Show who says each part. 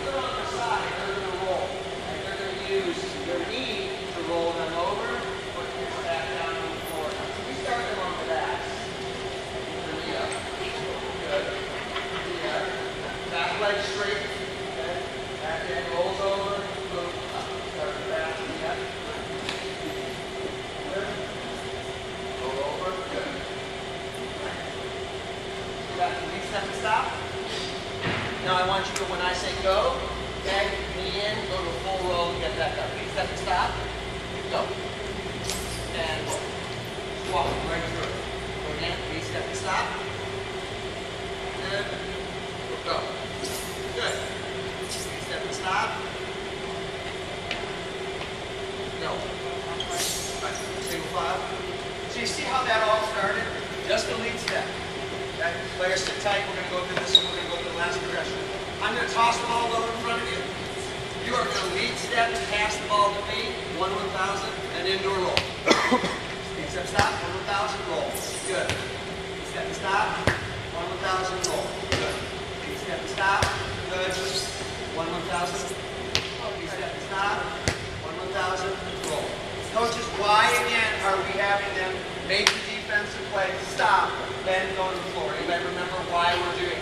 Speaker 1: going to step stop. Now I want you to, when I say go, okay, knee in, go to a full roll, get back up. Step and stop. Go. And walk right through. Go again. Step and stop. Good. Go. Good. Step and stop. Go. Right. Single file. So you see how that all started? Just the lead step. Okay? Players sit tight. We're going to go through this and we're going to go through progression. I'm going to toss the ball over in front of you. You are going to lead step pass the ball to me. One 1,000 and indoor roll. Lead step stop. One 1,000 roll. Good. Lead step stop. One 1,000 roll. Good. Lead step stop. Good. One 1,000. Lead step stop. One 1,000 roll. Coaches, why again are we having them make the defensive play, stop, then go to the floor? Anybody remember why we're doing